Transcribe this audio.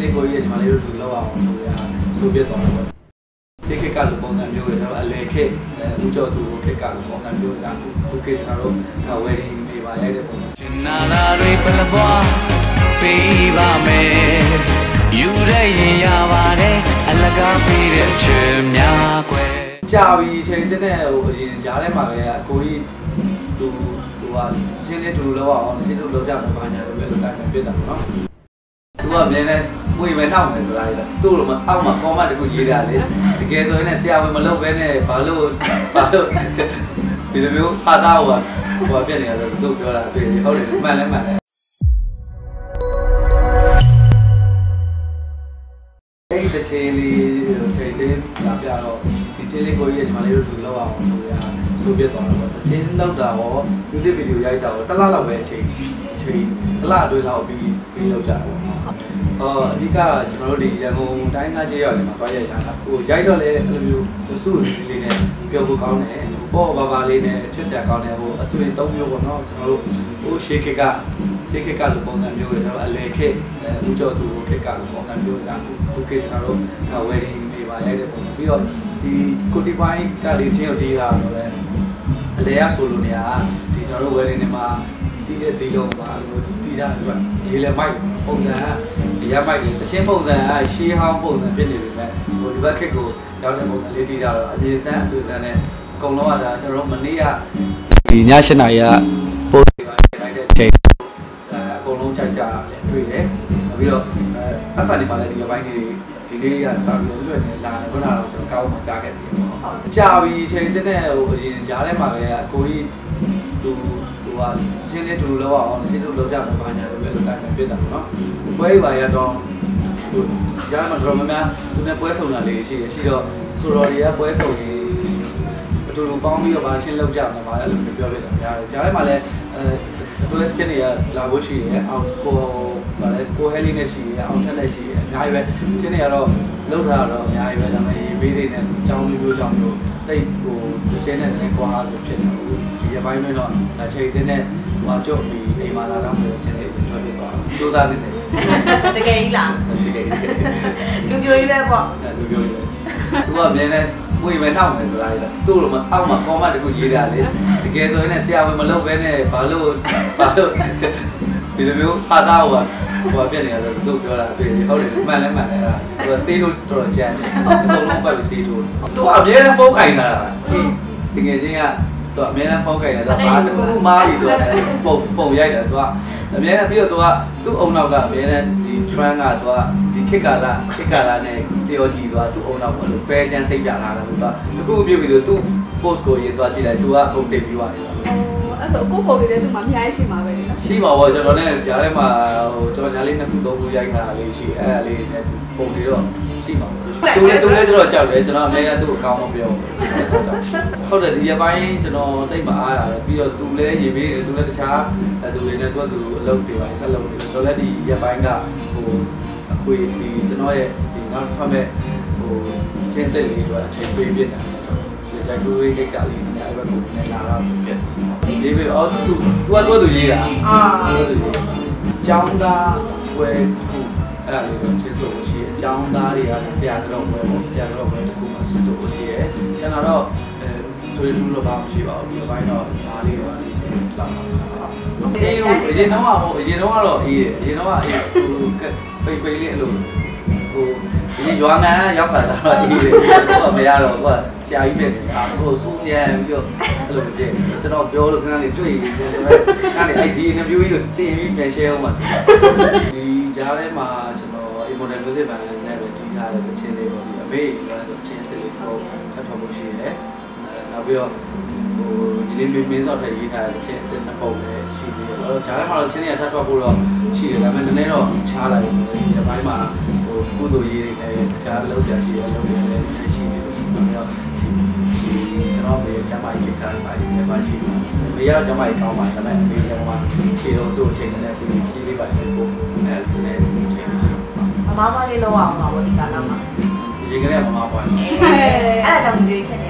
လေးကိုကြီးညီမလေးတို့လူလောက်အောင်ဆိုရဆိုပြသွားတော့ခေတ်ခေတ်ကလိုပုံစံမျိုးတွေကျွန်တော်အလေခေတ်အဲဦးကျော်သူတို့ခေတ်ကလိုပုံစံမျိုးတွေကခုခေတ်ကျွန်တော်တို့ wedding တွေပါရိုက်တဲ့ပုံစံချင်နာလာတွေပလပွားပေးပါမယ်ယူတဲ့ရင်ရပါတယ်အလကားပေးတဲ့ချင်များကွယ်ကြာပြီချိန်တဲ့နဲ့ဟိုအရင်ကြားထဲမှာလည်းအကိုကြီးသူသူကချင်းလေးတူတူလောက်အောင်ချင်းတူလောက်ကြမှာပါညာလို့ပဲလို့တိုင်းပဲပြစ်တာပေါ့နော်သူ ကမြင်နေပွေမယ်နောက်မယ်ဆိုတာလေသူ့လိုမအောက်မှာ comment တခုရေးတာလေတကယ်ဆိုရင်ဆရာဝန်မလုပ်ဘဲနဲ့ဘာလို့ဘာလို့ဒီလိုမျိုးဖာသားဟိုဟိုပြက်နေရလို့သူပြောတာတွေ့တယ်ဟုတ်တယ်မှန်လဲမှန်တယ်အဲ့ဒီချင်းလေးချိန်သေးလာပြတော့ဒီချင်းလေးကိုကြီးညီမလေးတို့လူလောက်အောင်ဆိုရဆိုပြသွားတော့တချင်းလောက်တာရော music video ရိုက်တာရောတစ်လလောက်ပဲအချိန်အချိန်တစ်လအတွင်းလောက်ပြီးပြီးလောက်ကြတာပေါ့နော် အော်အဓိကကျွန်တော်တို့ဒီရန်ကုန်တိုင်းသားကျေးရွာတွေမှာတွားရိုက်တာကဟိုရိုက်တော့လေအဲ့လိုမျိုးစုစုစည်းစည်းလေးနဲ့ပြောဖို့ကောင်းတယ်ပေါ့ပါပါလေးနဲ့ချစ်စရာကောင်းတယ်ဟိုအသွင်သုံးမျိုးပေါ့နော်ကျွန်တော်တို့ဟိုရှေးခေတ်ကရှေးခေတ်ကလိုပုံစံမျိုးတွေကျွန်တော်အလေခေတ်အဲဦးကျော်သူတို့ခေတ်ကလိုပုံစံမျိုးတွေကခုခေတ်ကျွန်တော်တို့ wedding တွေပါရိုက်တဲ့ပုံစံပြီးတော့ဒီကိုတီပိုင်းကလေးချင်းကိုတီးတာတော့လေအလေရဆိုလို့နေရာဒီကျွန်တော်တို့ wedding တွေမှာတီးတဲ့ဒီလုံးပါလို့တီးတာကရေးလဲမိုက်ပုံစံ အရမိုက်တချင်းပုံစံအရှေးဟောင်းပုံစံဖြစ်နေပြီမဲ့ဟိုဒီဘက်ခေတ်ကိုရောက်တဲ့ပုံစံလေးတီးတာတော့အမြင်ဆန်းအသူဆန်းနဲ့အကုန်လုံးကဒါကျွန်တော်တို့မနေ့ကဒီည7နာရီကပို့လိုက်တဲ့ချိန်အဲအကုန်လုံးကြိုက်ကြလည်းတွေ့တယ်နောက်ပြီးတော့အဲ FND မှာလည်းဒီဘက်ကြီးဒီနေ့ကစာပြီးလွတ်နေလာတယ်ခုနကတော့ကျွန်တော်ကောင်းမှကြားခဲ့တယ်ပေါ့ကြာပြီချိန်တဲ့နဲ့ဟိုအရင်ကြားထဲမှာလည်းအကိုကြီးသူသူ ကချင်းလေးတူတူလောက်အောင်ချင်းတူလောက်ကြမှာပါညာလို့ပဲလို့တိုင်းပဲပြစ်တာပေါ့နော်ပွဲပါရတော့ဟိုကြားမှာတော့မများသူနဲ့ပွဲဆောင်တာလေးရှိရရှိတော့ဆိုတော့တွေကပွဲဆောင်ရင်အတူတူပေါင်းပြီးတော့ဗာချင်းလောက်ကြမှာပါအဲ့လိုပြောပြတာများတယ်ကြားထဲမှာလည်းအဲအတွက်ချင်းတွေကလာဖို့ရှိရဲအောင်ကိုဗာလဲကိုဟဲလီနဲ့ရှိရဲအောင်ထက်နဲ့ရှိရဲအများကြီးပဲချင်းတွေကတော့လောက်တာတော့အများကြီးပဲဒါပေမဲ့ရေးပေးတွေနဲ့အကြောင်းမျိုးမျိုးကြောင့်မျိုးတိတ်ဟိုတစ်ချင်းနဲ့လည်းကွာလို့ဖြစ်နေတယ် ဒီရပိုင်းနဲ့တော့ဒါချိန်တဲ့နဲ့ဟိုကြော့ပြီးအိမ်မှာလာတော့မျိုးချင်းတွေအရင်ထွက်ဖြစ်သွားတယ်စူးစမ်းနေတယ်တကယ်ကြီးလားတကယ်တကယ်လူပြိုကြီးပဲပေါ့အဲ့လိုပြောနေတယ်သူကအမြဲတမ်းပွေမယ်နောက်မယ်ဆိုတာလေသူ့လိုမအောက်မှာ comment တခုရေးတာလေတကယ်ဆိုရင်ဆရာဝန်မလုပ်ဘဲနဲ့ဘာလို့ဘာလို့ဒီလိုမျိုးဖာသားဟိုဟိုပြက်နေရလို့သူပြောတာတွေ့တယ်ဟုတ်တယ်မှန်လဲမှန်တယ်အဲ့ဒါသူကစေးလို့တော်တော်ကြမ်းတယ်အကုန်လုံးပတ်ပြီးစေးထိုးသူကအမြဲတမ်းဖုန်းကင်တာတကယ်ချင်းက သူကအမြဲတမ်းဖုန်းကင်နေတာဘာတခုခုမားပြီဆိုတာပုံပုံရိုက်တယ်သူကအမြဲတမ်းပြီးတော့သူကသူ့အုံနောက်ကအမြဲတမ်းဒီ trend ကသူကဒီခေတ်ကာလခေတ်ကာလနဲ့တယောကြည့်သွားသူ့အုံနောက်ကတော့ပဲချမ်းစိတ်ပြလာတယ်သူကအခုပြည့်ပြီဆိုသူ့ post ကိုရေးသွားကြည့်လိုက်သူကအကုန်တင်ပြီးသွားတယ်အဲ့ ဆိုကိုပုံလေးလည်းသူမှအများကြီးရှိမှာပဲလေနော်ရှိပါဘောကျွန်တော်လည်းကြားထဲမှာဟိုကျွန်တော်ညာလေးနှစ်ခုသုံးခုရိုက်ထားတာလေးရှိအဲ့ဒါလေးနဲ့ပုံတွေတော့ရှိပါဘောသူလည်းသူလည်းကျွန်တော်ကြောက်တယ်ကျွန်တော်အများနဲ့သူ့အကောင်းမပြောဘူးဟုတ်တယ်ဒီရပိုင်းကျွန်တော်တိတ်မအားရတယ်ပြီးတော့သူလည်းရေးပေးတယ်သူလည်းတခြားသူတွေနဲ့သူ့သူအလုပ်တွေပိုင်းဆက်လုပ်နေတယ်ကျွန်တော်လည်းဒီရပိုင်းကဟိုအခွေဒီကျွန်တော်ရဲ့ဒီနောက်ဖတ်မဲ့ဟိုချင်းတက်လေးတော့အချိန်ပေးပြတာရိုက်ကူးရေးကိစ္စလေးနဲ့အဲ့ဘက်ကိုလည်းလာတော့ပြတ် ရေးပြီးတော့သူ तू ကသူ့သူရေးတာအာကျောင်းသားပွဲတစ်ခုအဲ့ဒါလေးကိုချင်းချုပ်လို့ရှိရဲကျောင်းသားတွေကလည်းဆရာကတော့ပွဲပေါ့ဆရာကတော့ပွဲတစ်ခုမှချင်းချုပ်လို့ရှိရဲကျွန်တော်တော့အဲတူတူတော့ဘာမှမရှိပါဘူးဒီဘက်တော့ဒါလေးတော့ဒီချင်းလာပါအေးဟိုအရင်တော့ဟိုအရင်တော့ကတော့အေးအရင်တော့အေးဟိုပိတ်ပိတ်လေးအဲ့လို ဟိုဒီရွာငံရောက်ခါတော့အေးတယ်တော့မရတော့ကွာဆရာကြီးဖြစ်နေတာဟိုစူးညံပြီးတော့အဲ့လိုဖြစ်ကျွန်တော်ပြောလို့ခဏလေးတွေ့ရင်ကျွန်တော်ခဏလေးအဲ့ဒီ interview ကြီးကိုတင်ပြီးပြန် share အောင်ပါဒီကြားထဲမှာကျွန်တော် emotional music band နဲ့ပဲကြီးထားတဲ့ချင်းလေးပေါ့ဒီအမေကဆိုချင်းလေးပေါ့ထပ်ထောက်လို့ရှိတယ်နောက်ပြီးတော့ဟိုဒီလေးမင်းစောက်ထည့်ရေးထားတဲ့ချင်းအစ်နှစ်ပုံလည်းရှိသေးတယ်အဲ့တော့ဂျားထဲမှာတော့ချင်းတွေကထပ်ထွက်ဖို့တော့ရှိတယ်ဒါပေမဲ့နည်းနည်းတော့ချားလိုက်တယ်ဒီဘက်မှာဟို ကုသိုလ်ရေးတွေနဲ့တခြားလှုပ်ရှားရှိတဲ့လုပ်တွေလည်းရှိနေတယ်ဒါပေမဲ့ဒီကျွန်တော်မေကျမ်းမာရေးကိစ္စတွေပါနေပါရှိတယ်မေကတော့ကျမ်းမာရေးကောင်းပါတယ်ဒါပေမဲ့မေကတော့ခြေတော်သူ့အချိန်နဲ့ပြီးခီးလေးပါတယ်ပို့အဲဒီနဲ့ချိန်ရှိမမမလေးလောက်အောင်ပါဘောဒီကာလမှာရေကလေးကမမပွားနေအဲအဲ့ဒါကြောင့်လူတွေဖြစ်နေရ